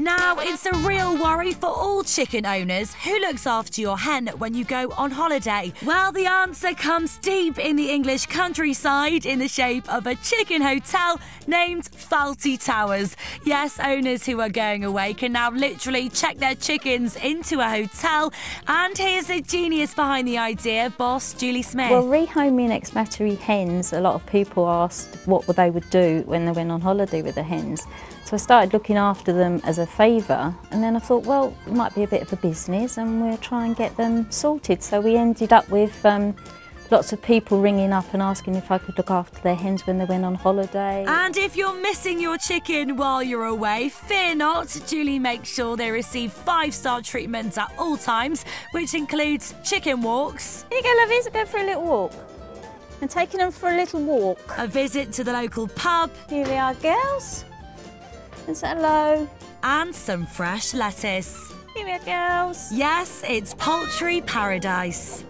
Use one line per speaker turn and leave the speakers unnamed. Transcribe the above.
Now, it's a real worry for all chicken owners. Who looks after your hen when you go on holiday? Well, the answer comes deep in the English countryside in the shape of a chicken hotel named Fowlty Towers. Yes, owners who are going away can now literally check their chickens into a hotel. And here's the genius behind the idea, boss Julie Smith.
Well, rehoming ex-battery hens, a lot of people asked what they would do when they went on holiday with the hens. So I started looking after them as a favour and then I thought, well, it might be a bit of a business and we'll try and get them sorted. So we ended up with um, lots of people ringing up and asking if I could look after their hens when they went on holiday.
And if you're missing your chicken while you're away, fear not. Julie makes sure they receive five-star treatment at all times, which includes chicken walks.
Here you go, lovies, go for a little walk. I'm taking them for a little walk.
A visit to the local pub.
Here we are, girls. And say hello.
And some fresh lettuce.
Here we are, girls.
Yes, it's poultry paradise.